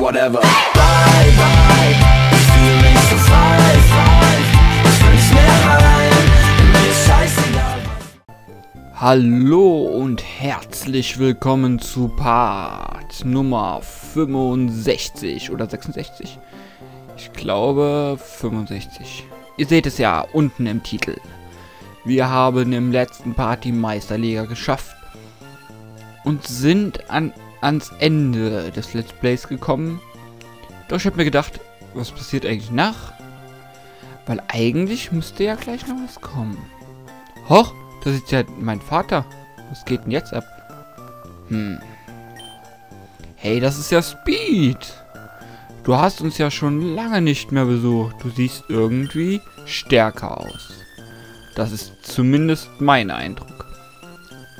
whatever Bye, bye, das Feeling so frei, frei Ich will nicht mehr allein, mir ist scheißegal Hallo und herzlich willkommen zu Part Nummer 65 oder 66. Ich glaube 65. Ihr seht es ja unten im Titel. Wir haben im letzten Part die Meisterliga geschafft und sind an, ans Ende des Let's Plays gekommen. Doch ich habe mir gedacht, was passiert eigentlich nach? Weil eigentlich müsste ja gleich noch was kommen. Hoch, das ist ja mein Vater. Was geht denn jetzt ab? Hm. Hey, das ist ja Speed. Du hast uns ja schon lange nicht mehr besucht. Du siehst irgendwie stärker aus. Das ist zumindest mein Eindruck.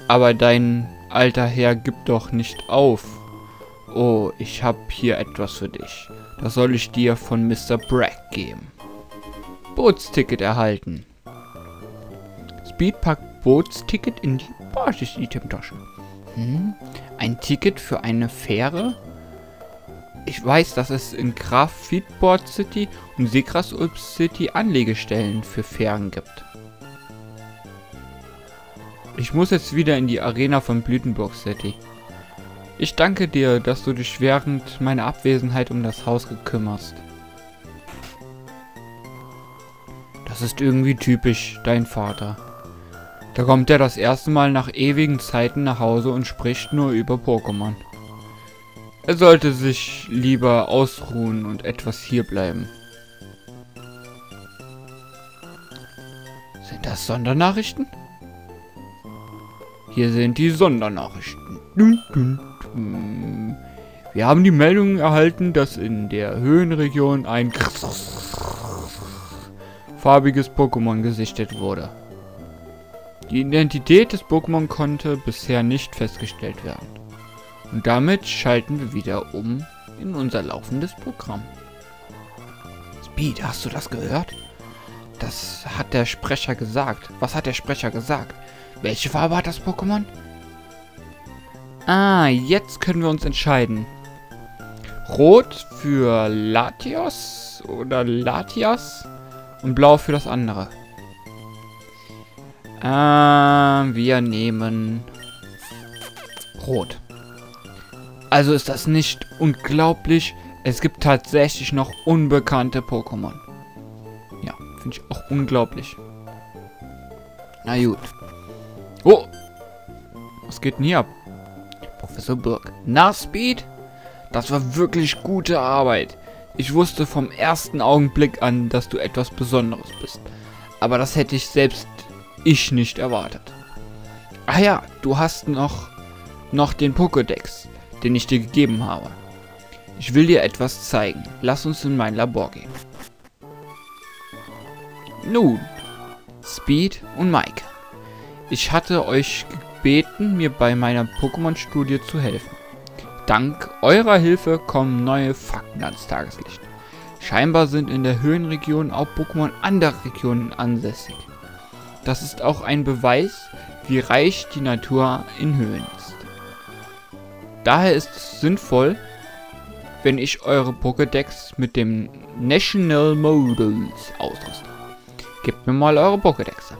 Aber dein alter Herr gibt doch nicht auf. Oh, ich habe hier etwas für dich. Das soll ich dir von Mr. Bragg geben. Bootsticket erhalten. Speed packt Bootsticket in die Basis-Item-Tasche. Hm? Ein Ticket für eine Fähre? Ich weiß, dass es in Graf Feedboard City und Segrasup City Anlegestellen für Fähren gibt. Ich muss jetzt wieder in die Arena von Blütenburg City. Ich danke dir, dass du dich während meiner Abwesenheit um das Haus gekümmerst. Das ist irgendwie typisch dein Vater. Da kommt er das erste Mal nach ewigen Zeiten nach Hause und spricht nur über Pokémon. Er sollte sich lieber ausruhen und etwas hierbleiben. Sind das Sondernachrichten? Hier sind die Sondernachrichten. Wir haben die Meldung erhalten, dass in der Höhenregion ein farbiges Pokémon gesichtet wurde. Die Identität des Pokémon konnte bisher nicht festgestellt werden. Und damit schalten wir wieder um in unser laufendes Programm. Speed, hast du das gehört? Das hat der Sprecher gesagt. Was hat der Sprecher gesagt? Welche Farbe hat das Pokémon? Ah, jetzt können wir uns entscheiden. Rot für Latios oder Latias und Blau für das andere. Äh, wir nehmen Rot. Also ist das nicht unglaublich? Es gibt tatsächlich noch unbekannte Pokémon. Ja, finde ich auch unglaublich. Na gut. Oh! Was geht denn hier ab? Professor Burg. Na, Speed? Das war wirklich gute Arbeit. Ich wusste vom ersten Augenblick an, dass du etwas Besonderes bist. Aber das hätte ich selbst ich nicht erwartet. Ah ja, du hast noch, noch den Pokédex, den ich dir gegeben habe. Ich will dir etwas zeigen. Lass uns in mein Labor gehen. Nun, Speed und Mike. Ich hatte euch gebeten, mir bei meiner Pokémon-Studie zu helfen. Dank eurer Hilfe kommen neue Fakten ans Tageslicht. Scheinbar sind in der Höhenregion auch Pokémon anderer Regionen ansässig. Das ist auch ein Beweis, wie reich die Natur in Höhen ist. Daher ist es sinnvoll, wenn ich eure Pokédex mit dem National Modus ausrüste. Gebt mir mal eure Pokédexe.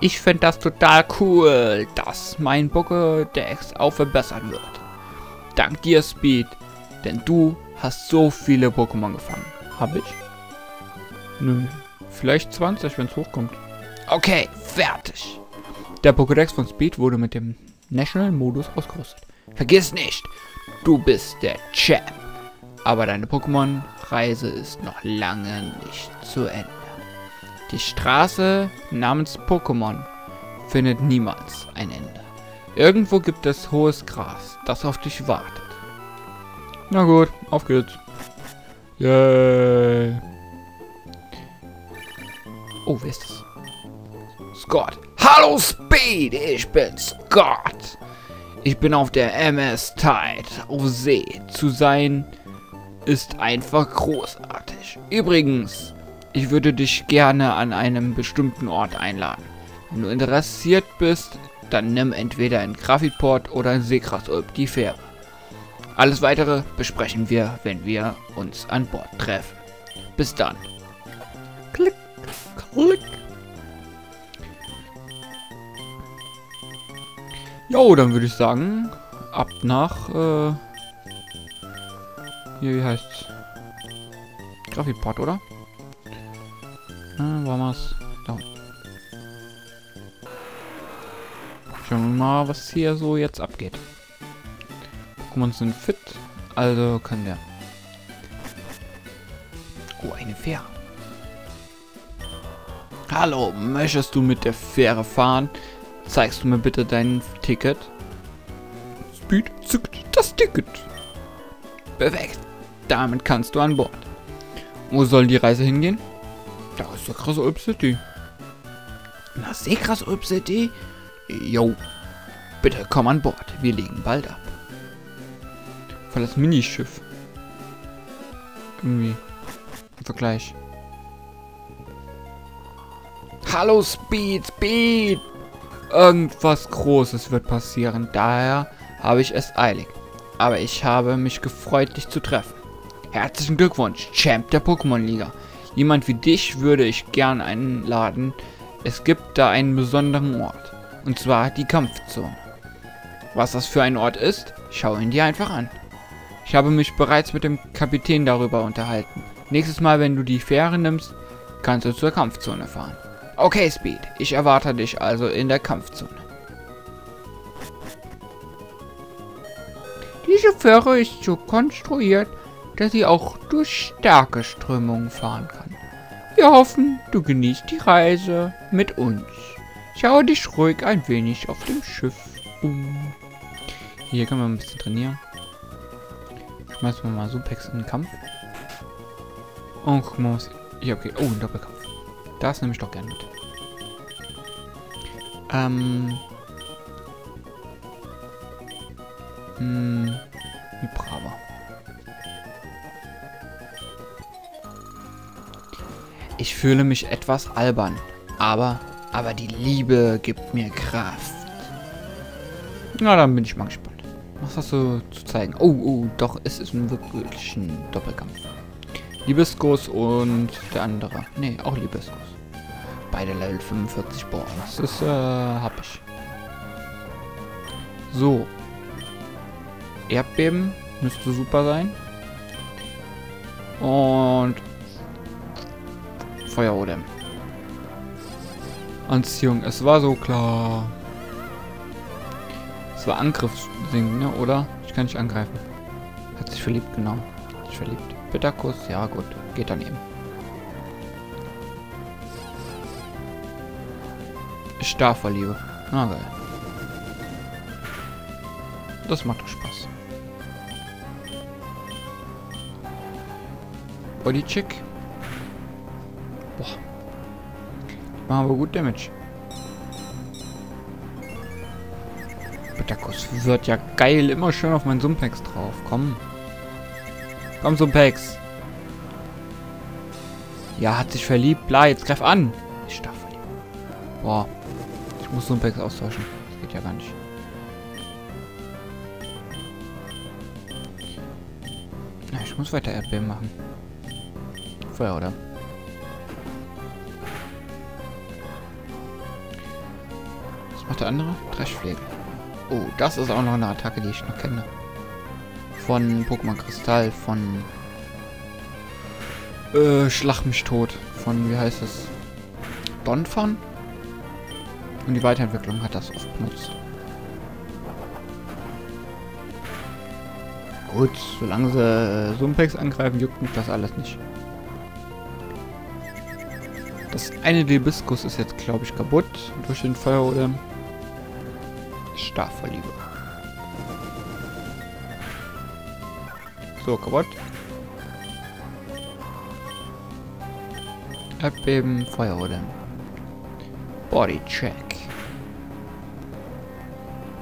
Ich finde das total cool, dass mein Pokédex auch verbessert wird. Dank dir, Speed, denn du hast so viele Pokémon gefangen. Hab ich? Nö. Vielleicht 20, wenn es hochkommt. Okay, fertig. Der Pokédex von Speed wurde mit dem National-Modus ausgerüstet. Vergiss nicht, du bist der Champ. Aber deine Pokémon-Reise ist noch lange nicht zu Ende. Die Straße namens Pokémon findet niemals ein Ende. Irgendwo gibt es hohes Gras, das auf dich wartet. Na gut, auf geht's. Yay. Oh, wer ist das? Scott. Hallo Speed, ich bin Scott. Ich bin auf der MS Tide auf See. Zu sein ist einfach großartig. Übrigens, ich würde dich gerne an einem bestimmten Ort einladen. Wenn du interessiert bist, dann nimm entweder ein Graphitport oder ein Seekrasulp, die Fähre. Alles weitere besprechen wir, wenn wir uns an Bord treffen. Bis dann. Klick, klick. Jo, dann würde ich sagen, ab nach, äh, hier, wie heißt's? Graphitport, oder? Äh, wo haben wir's? Da. Schauen wir mal, was hier so jetzt abgeht. Pokémon sind fit, also können wir. Oh, eine Fähre. Hallo, möchtest du mit der Fähre fahren? Zeigst du mir bitte dein Ticket? Speed zückt das Ticket. Perfekt. Damit kannst du an Bord. Wo soll die Reise hingehen? Da ist der krasse Ulp City. Na, Seekras Ulp City? Jo. Bitte komm an Bord. Wir legen bald ab. Voll das Minischiff. Irgendwie. Im Vergleich. Hallo Speed, Speed! Irgendwas Großes wird passieren. Daher habe ich es eilig. Aber ich habe mich gefreut, dich zu treffen. Herzlichen Glückwunsch, Champ der Pokémon-Liga. Jemand wie dich würde ich gern einladen. Es gibt da einen besonderen Ort. Und zwar die Kampfzone. Was das für ein Ort ist, schau ihn dir einfach an. Ich habe mich bereits mit dem Kapitän darüber unterhalten. Nächstes Mal, wenn du die Fähre nimmst, kannst du zur Kampfzone fahren. Okay, Speed. Ich erwarte dich also in der Kampfzone. Diese Fähre ist so konstruiert, dass sie auch durch starke Strömungen fahren kann. Wir hoffen, du genießt die Reise mit uns. Schau dich ruhig ein wenig auf dem Schiff um. Hier können wir ein bisschen trainieren. Schmeißen wir mal Supex in den Kampf. Und gucken wir was. Ja, okay. Oh, ein Doppelkampf. Das nehme ich doch gerne mit. Ähm. Hm. Wie braver. Ich fühle mich etwas albern, aber, aber die Liebe gibt mir Kraft. Na, dann bin ich mal gespannt. Was hast du zu zeigen? Oh, oh, doch, es ist ein wirklich ein Doppelkampf. Liebeskuss und der andere. Ne, auch Liebeskuss. Beide Level 45. Boah, das ist, äh, hab ich. So. Erdbeben müsste super sein. Und Feuerodem. Anziehung, es war so klar. Es war Angriffsding, ne, oder? Ich kann nicht angreifen. Hat sich verliebt, genau. Hat sich verliebt. Bitterkuss, ja gut. Geht dann eben. Starverliebe. Ah, geil. Das macht doch Spaß. Bodycheck. Boah. Machen aber gut Damage. Bitterkuss wird ja geil. Immer schön auf meinen Sumpex drauf. Komm. Komm, Sumpex. Ja, hat sich verliebt. Bla, jetzt greif an. Ich verliebt. Boah. Ich muss Sumpex austauschen. Das geht ja gar nicht. Ich muss weiter Erdbeben machen. Feuer, oder? Macht der andere? Dreschflegel. Oh, das ist auch noch eine Attacke, die ich noch kenne. Von Pokémon Kristall, von... Äh, Schlag mich tot. Von, wie heißt es? Donphan? Und die Weiterentwicklung hat das oft benutzt. Gut, solange sie äh, Sumpex angreifen, juckt mich das alles nicht. Das eine Libiskus ist jetzt, glaube ich, kaputt durch den Feuerodem. Starverliebe. So, kaputt. Erdbeben, Feuerodem. Bodycheck.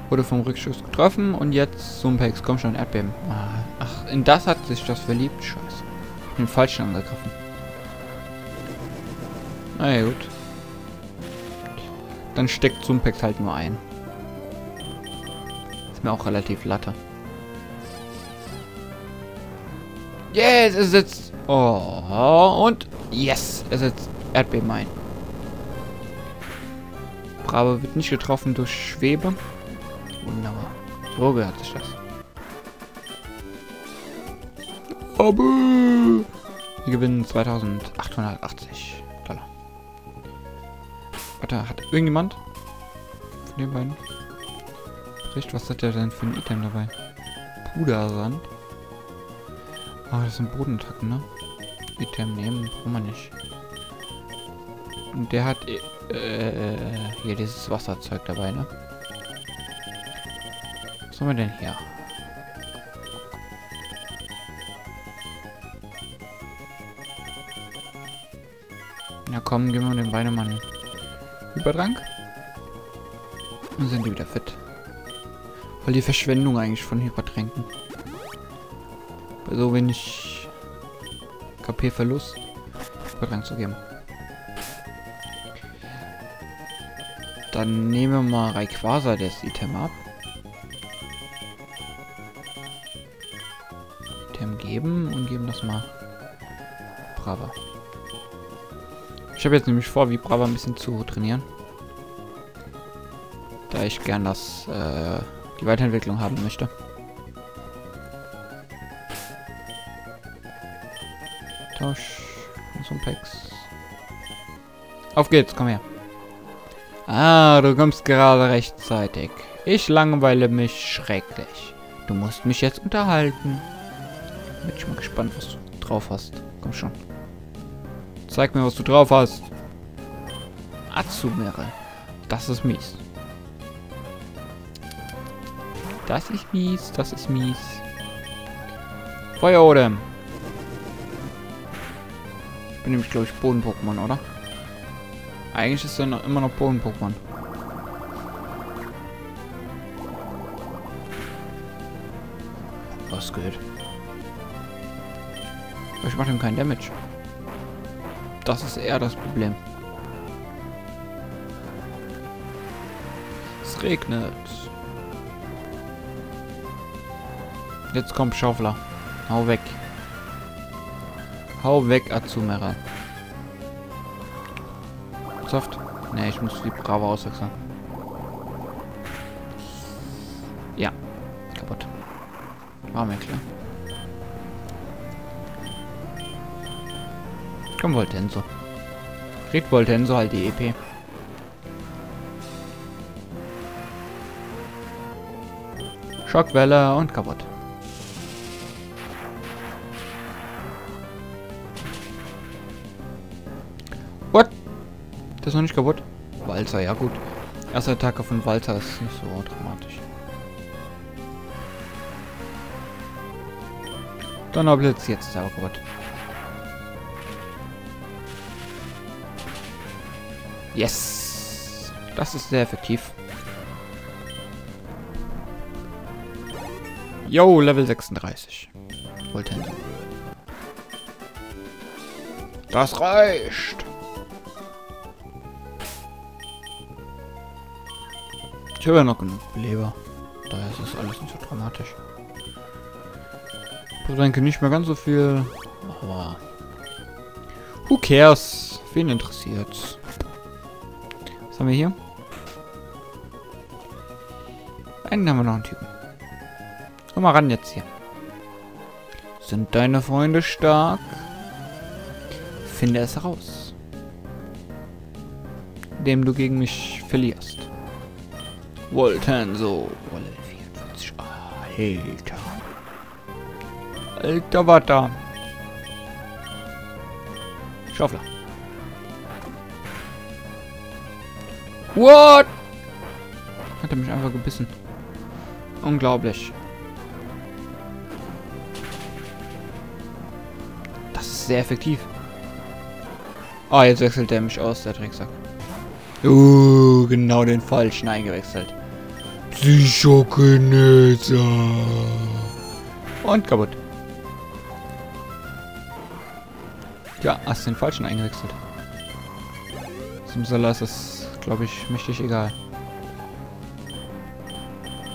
Wurde vom Rückschuss getroffen und jetzt Sumpex. Komm schon, Erdbeben. Ah, Ach, in das hat sich das verliebt. Scheiße. Den falschen angegriffen. Na ja, gut. dann steckt Sumpex halt nur ein. Ist mir auch relativ latte. Yes, er setzt... Oh, und... Yes, er setzt Erdbeben ein. Bravo wird nicht getroffen durch Schwebe. Wunderbar. So gehört sich das. Aber... Wir gewinnen 2880 Dollar. Warte, hat irgendjemand von den beiden Bericht, was hat der denn für ein Item dabei? Pudersand. Ah, das sind Bodenattacken, ne? Item nehmen, brauchen wir nicht. Und der hat äh, hier dieses Wasserzeug dabei, ne? Was haben wir denn hier? Na komm, geben wir den beiden mal einen Überdrang. Dann sind die wieder fit. Weil die Verschwendung eigentlich von Hypertränken. Bei so wenig KP-Verlust Überdrang zu geben. Dann nehmen wir mal Rayquaza das Item ab. Item geben und geben das mal Brava. Ich habe jetzt nämlich vor, wie Brava ein bisschen zu trainieren. Da ich gern das, äh, die Weiterentwicklung haben möchte. Tausch. Sumplex. Auf geht's, komm her. Ah, du kommst gerade rechtzeitig. Ich langweile mich schrecklich. Du musst mich jetzt unterhalten. Bin ich mal gespannt, was du drauf hast. Komm schon. Zeig mir, was du drauf hast. Azumere. Das ist mies. Das ist mies, das ist mies. Feuerodem. Ich bin nämlich, glaube ich, Boden-Pokémon, oder? Eigentlich ist er noch, immer noch Boden-Pokémon. Was geht? Ich mache ihm keinen Damage. Das ist eher das Problem. Es regnet. Jetzt kommt Schaufler. Hau weg. Hau weg, Azumera. Soft. Ne, ich muss die Bravo auswechseln. Ja. Kaputt. War mir klar. Komm, Voltenso. Kriegt Voltenso halt die EP. Schockwelle und kaputt. Das ist noch nicht kaputt? Walzer, ja gut. Erste Attacke von Walzer ist nicht so dramatisch. Donnerblitz, jetzt ist er kaputt. Yes! Das ist sehr effektiv. Yo, Level 36. Wollte hin. Das reicht. Ich habe ja noch genug Beleber. Daher ist das alles nicht so dramatisch. Bedenke nicht mehr ganz so viel. Aber... Who cares? Wen interessiert's? Was haben wir hier? Einen haben wir noch einen Typen. Komm mal ran jetzt hier. Sind deine Freunde stark? Finde es heraus. Indem du gegen mich verlierst. Voltenso. Wolle 44. Alter. Alter, was da? Schaufler. What? Hat er mich einfach gebissen. Unglaublich. Das ist sehr effektiv. Ah, jetzt wechselt er mich aus, der Drecksack. Uh, genau den falschen eingewechselt. Psychokinese. Und kaputt. Ja, hast den falschen eingewechselt. Simsala ist das glaube ich, mächtig egal.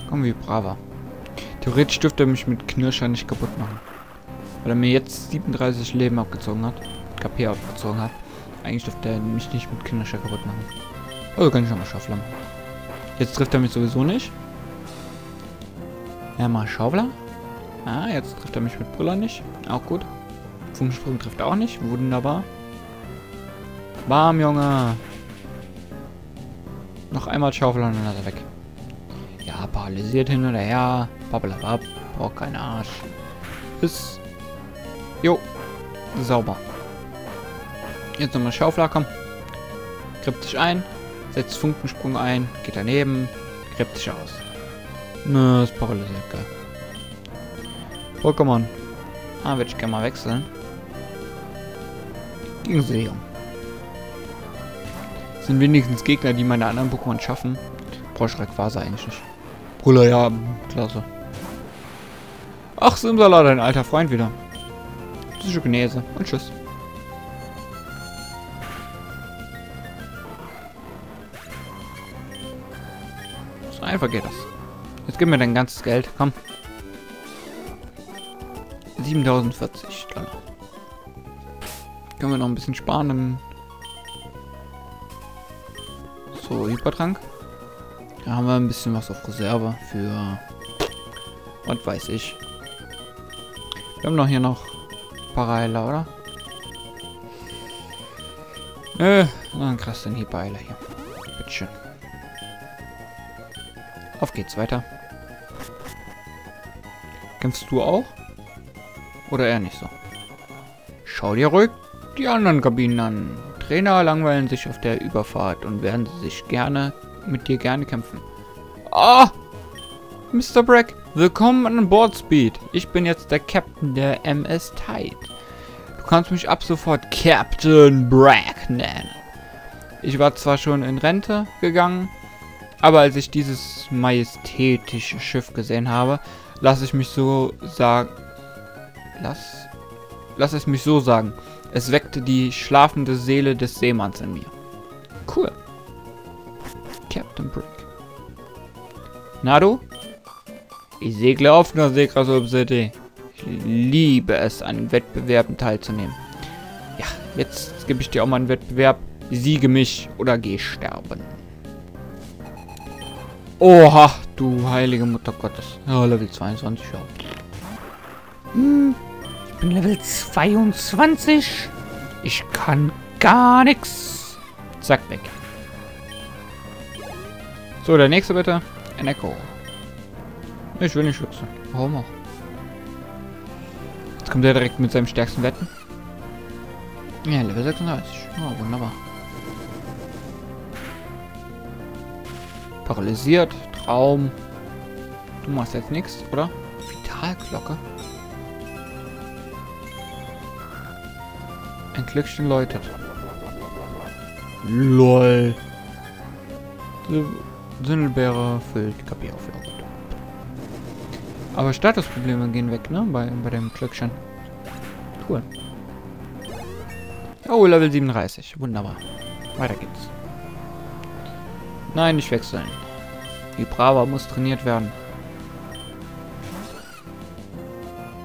Komm, wie braver. Theoretisch dürfte er mich mit Knirscher nicht kaputt machen. Weil er mir jetzt 37 Leben abgezogen hat. KP abgezogen hat. Eigentlich dürfte er mich nicht mit Knirscher kaputt machen. Also kann ich schon mal schaffen. Jetzt trifft er mich sowieso nicht. Ja, mal Schaubler. Ah, jetzt trifft er mich mit Brüller nicht. Auch gut. Funkensprung trifft auch nicht. Wunderbar. Warm, Junge. Noch einmal Schaufel und dann ist er weg. Ja, paralysiert hin oder her. Pappelabab. Braucht keinen Arsch. Ist. Jo. Sauber. Jetzt nochmal Schaufler, komm. Grippt dich ein. Setzt Funkensprung ein. Geht daneben. Grippt dich aus. Na, ist paralysiert, geil. Pokémon. Ah, würde ich gerne mal wechseln. Gegen. Das sind wenigstens Gegner, die meine anderen Pokémon schaffen. Broschreck war eigentlich nicht. Brüller, ja, klasse. Ach, Simsala, dein alter Freund wieder. Psychogenese und tschüss. Einfach geht das. Jetzt gib mir dein ganzes Geld, komm. 7040 Dollar. Können wir noch ein bisschen sparen, dann so, Hypertrank. Da haben wir ein bisschen was auf Reserve für... Was weiß ich. Wir haben doch hier noch Parailer, oder? Nö, dann krass den Hypereiler hier. Bitteschön. Auf geht's weiter. Kämpfst du auch? Oder eher nicht so? Schau dir ruhig die anderen Kabinen an. Trainer langweilen sich auf der Überfahrt und werden sich gerne mit dir gerne kämpfen. Ah! Mr. Brack, willkommen an Bord Speed. Ich bin jetzt der Captain der MS Tide. Du kannst mich ab sofort Captain Brack nennen. Ich war zwar schon in Rente gegangen, aber als ich dieses majestätische Schiff gesehen habe, lasse ich mich so sagen. Lass. Lass es mich so sagen. Es weckte die schlafende Seele des Seemanns in mir. Cool. Captain Brick. Na du? Ich segle oft nach Seekrasul City. Ich liebe es, an Wettbewerben teilzunehmen. Ja, jetzt gebe ich dir auch mal einen Wettbewerb. Siege mich oder geh sterben. Oha, du heilige Mutter Gottes. Ja, Level 22, ja. Hm, ich bin Level 22. Ich kann gar nichts. Zack, weg. So, der nächste bitte. Ein Echo. Ich will nicht schützen. Warum auch? Jetzt kommt er direkt mit seinem stärksten Wetten. Ja, Level 36. Oh, wunderbar. Paralysiert. Traum. Du machst jetzt nichts, oder? Vitalglocke. Ein Glückchen läutet. LOL. Sündelbeere füllt KP auf. Aber Statusprobleme gehen weg, ne? Bei, bei dem Glückchen. Cool. Oh, Level 37. Wunderbar. Weiter geht's. Nein, nicht wechseln. Die Brava muss trainiert werden.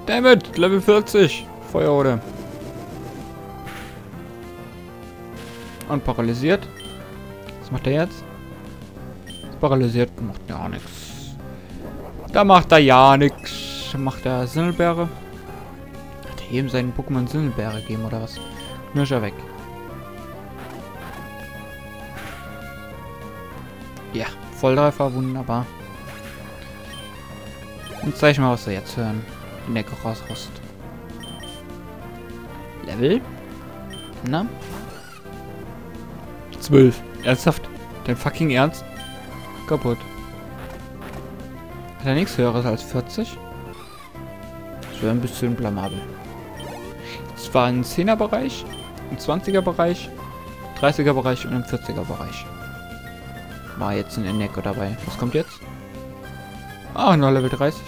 Dammit, Level 40. Feuerode. Und paralysiert. Was macht er jetzt? Paralysiert macht ja nichts. Da macht er ja nichts. Macht er Sindelbeere. Hat er eben seinen Pokémon Sindelbeere gegeben oder was? Knirscher weg. Volltreffer, wunderbar. Und zeig mal, was wir jetzt hören. In der rausrost. Level? Na? 12. Ernsthaft? Dein fucking Ernst? Kaputt. Hat er nichts höheres als 40? Das wäre ein bisschen blamabel. Es war ein 10er Bereich, ein 20er Bereich, 30er Bereich und ein 40er Bereich. War jetzt ein Eneco dabei. Was kommt jetzt? Ah, noch Level 30.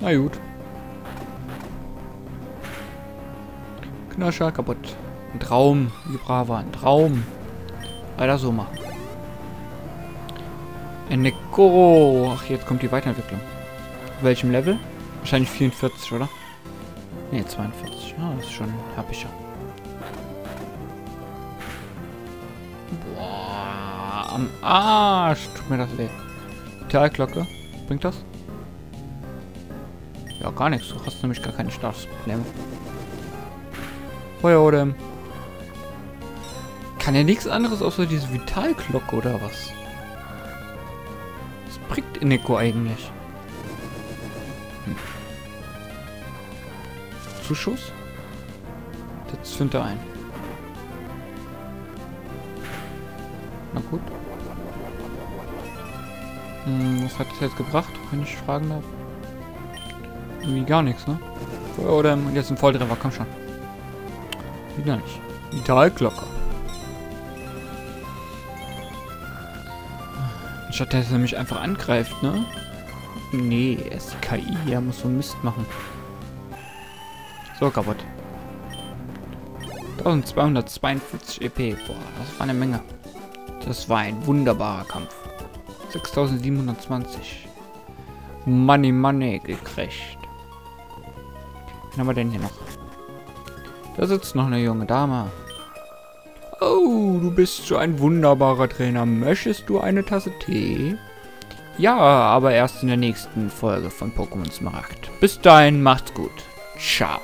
Na gut. Knirscher kaputt. Ein Traum. Braver. Ein Traum. Weiter so machen. Enekoro. Ach, jetzt kommt die Weiterentwicklung. Welchem Level? Wahrscheinlich 44, oder? Ne, 42. Ah, das ist schon happischer. Boah, am Arsch. Tut mir das weh. Vitalglocke. Bringt das? Ja, gar nichts. Du hast nämlich gar keine Startprobleme. Feuerodem. Kann ja nichts anderes außer diese Vitalglocke oder was? Was bringt Ineko eigentlich? Hm. Zuschuss? Jetzt findet er ein. Na gut. Hm, was hat das jetzt gebracht, wenn ich fragen darf? Irgendwie gar nichts, ne? Oder jetzt ein Volltreffer, komm schon. Wieder nicht. Vitalglocke. Statt dass er mich einfach angreift, ne? Nee, er ist die KI, er muss so Mist machen. So, kaputt. 1242 EP. Boah, das war eine Menge. Das war ein wunderbarer Kampf. 6720. Money, Money gekriegt. Wen haben wir denn hier noch? Da sitzt noch eine junge Dame. Oh, du bist so ein wunderbarer Trainer. Möchtest du eine Tasse Tee? Ja, aber erst in der nächsten Folge von Pokémon Smaragd. Bis dahin, macht's gut. Ciao.